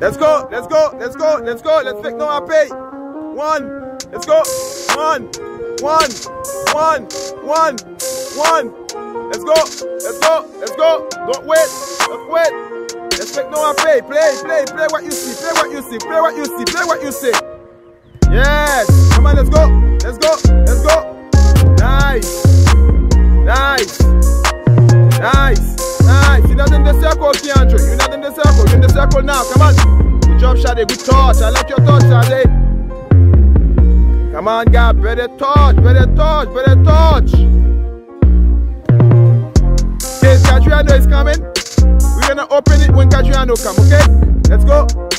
Let's go, let's go, let's go, let's go. Let's take no pay. One. Let's go. One. One. One. One. One. Let's go. Let's go. Let's go. Don't wait. Don't wait. Let's make no pay. Play, play, play what you see. Play what you see. Play what you see. Play what you see. Yes. Come on, let's go. Let's go. Let's go. Nice. Nice. Nice. Nice. You're not in the circle, Keandre. Circle now. Come on. Good job, Shade. Good touch. I like your touch, Shade. Come on, Gab. Better touch. Better touch. Better touch. Okay, Catriano is coming. We're gonna open it when Catriano come, okay? Let's go.